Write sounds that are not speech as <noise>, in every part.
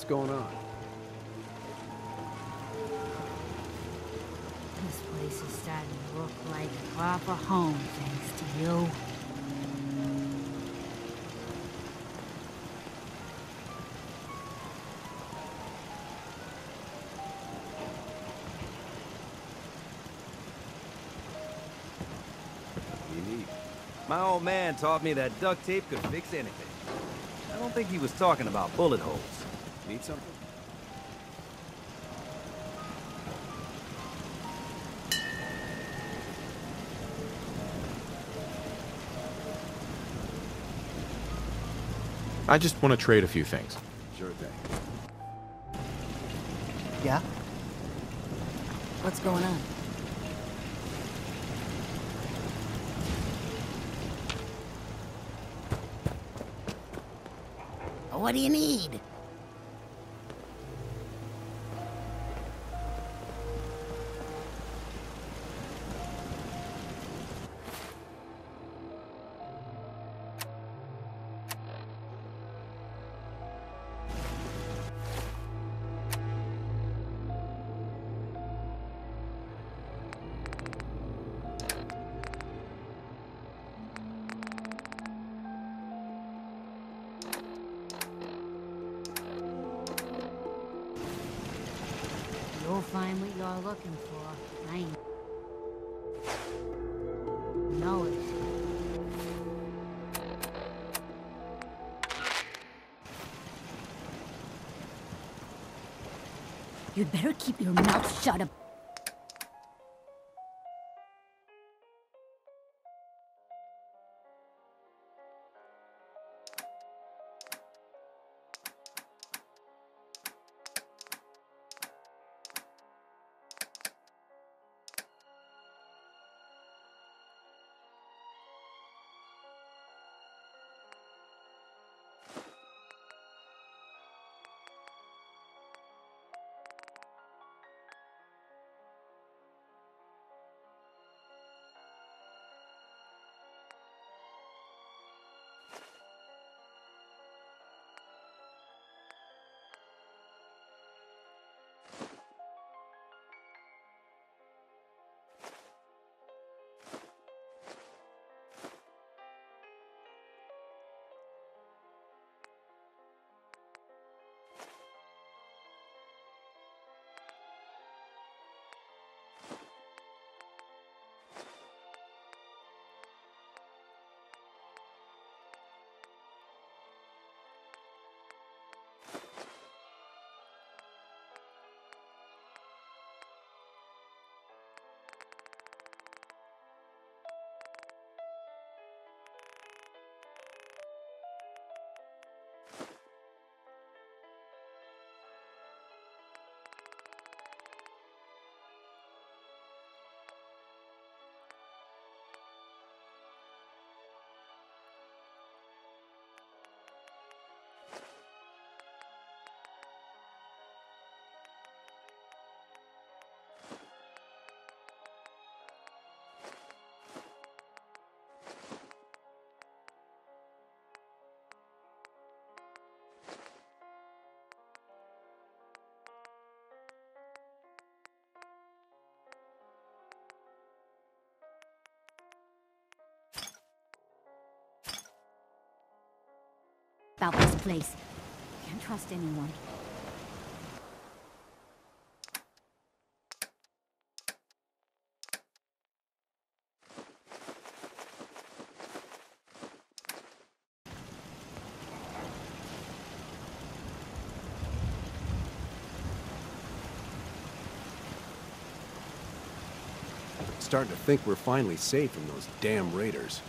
What's going on? This place is starting to look like a proper home, thanks to you. You. My old man taught me that duct tape could fix anything. I don't think he was talking about bullet holes. Need something? I just want to trade a few things. Sure thing. Yeah? What's going on? What do you need? You'll find what you're looking for. I know it. You'd better keep your mouth shut up. About this place. Can't trust anyone. Starting to think we're finally safe from those damn raiders.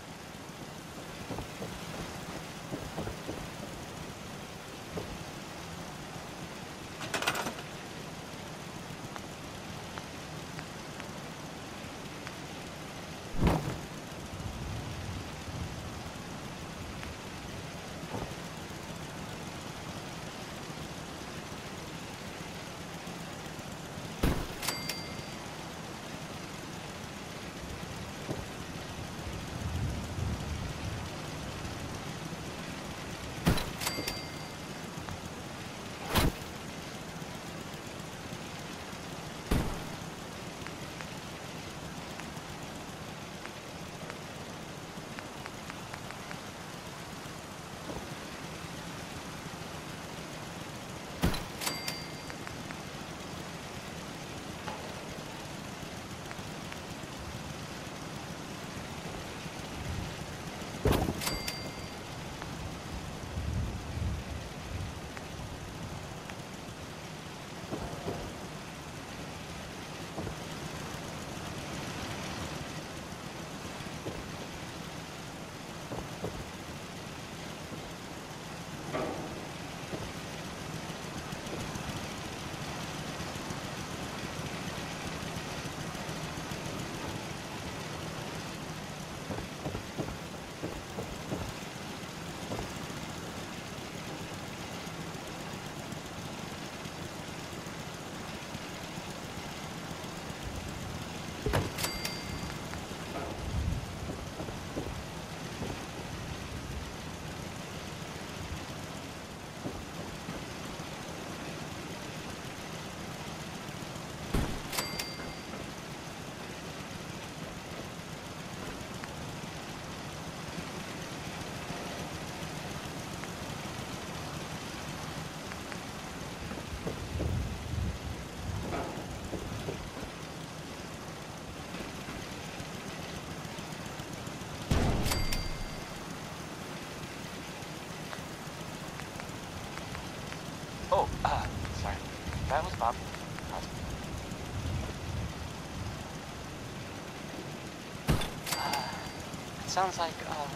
Sounds like uh,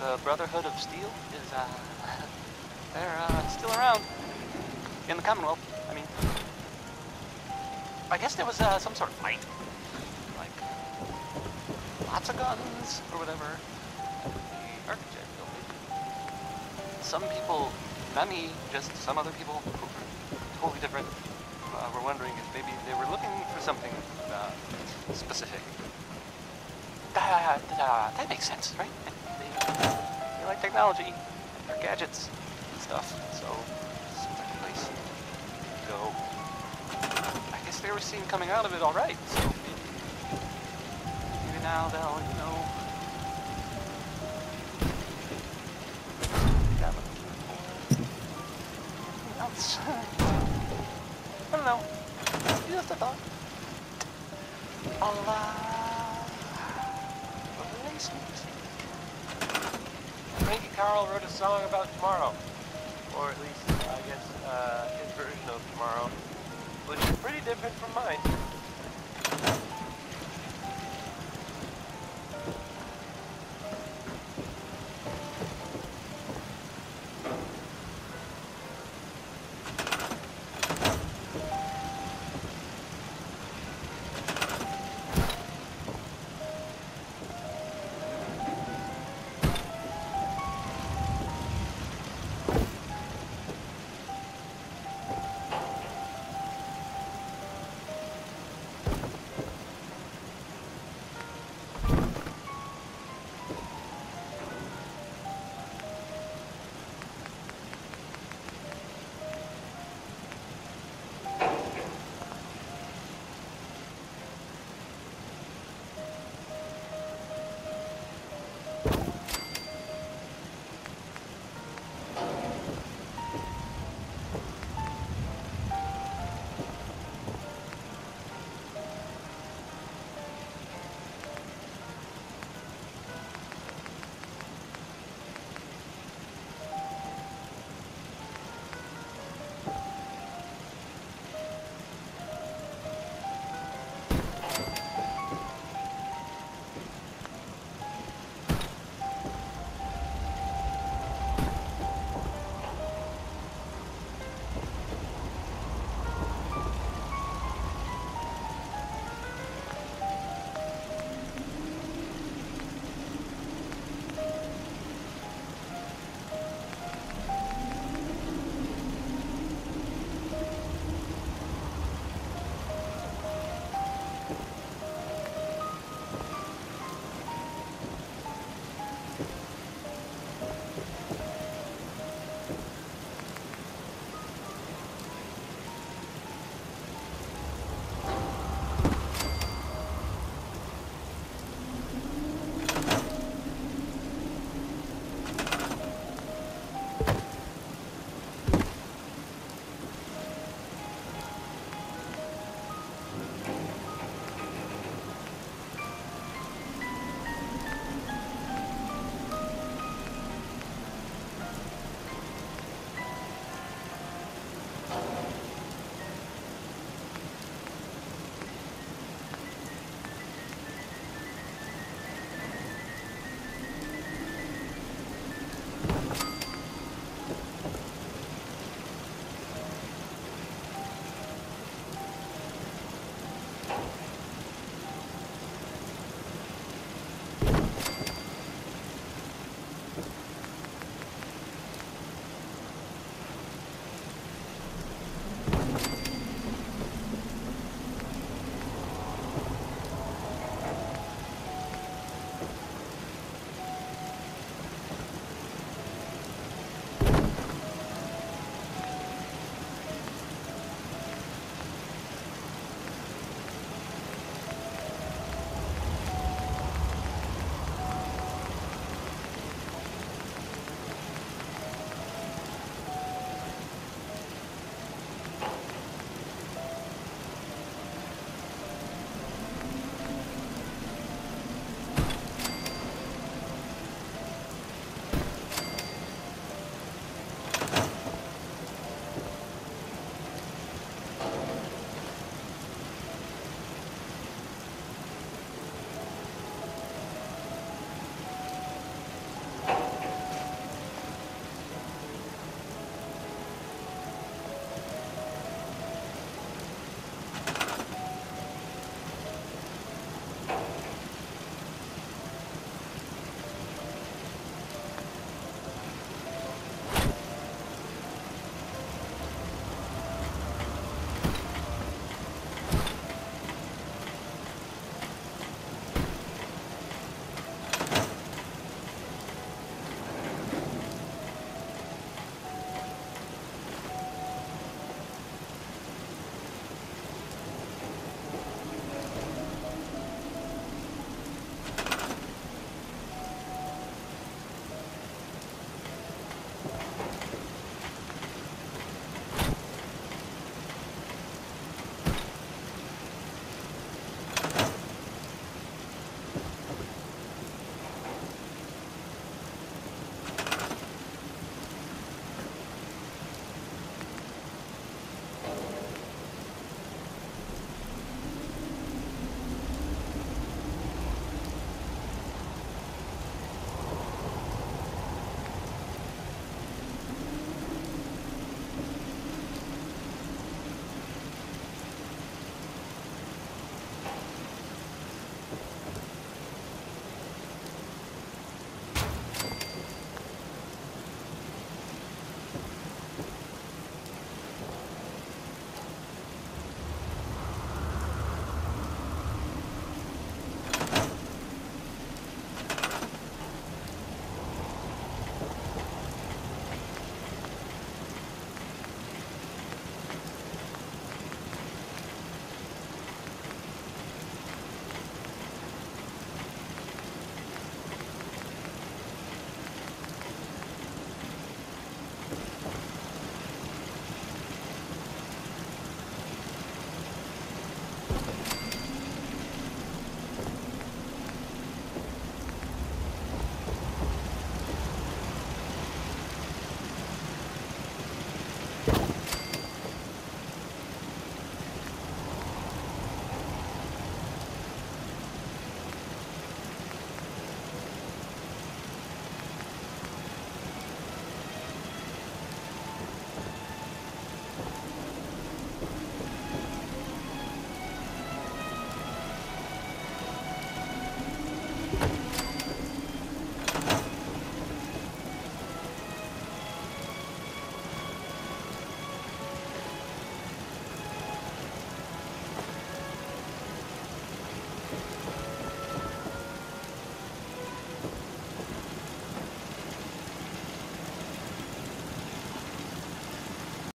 the Brotherhood of Steel is uh, <laughs> they're uh, still around in the Commonwealth. I mean, I guess there was uh, some sort of fight, like lots of guns or whatever. The ArcJet building. Some people, not me, just some other people who were totally different, uh, were wondering if maybe they were looking for something uh, Uh, that makes sense, right? They, like technology, or gadgets, and stuff. So a place to go. I guess they were seen coming out of it all right. So maybe, maybe now they'll, you know. <laughs> I don't know. Just a thought. I'll, uh. Frankie Carl wrote a song about tomorrow. Or at least, I guess, uh, his version of tomorrow. Which is pretty different from mine.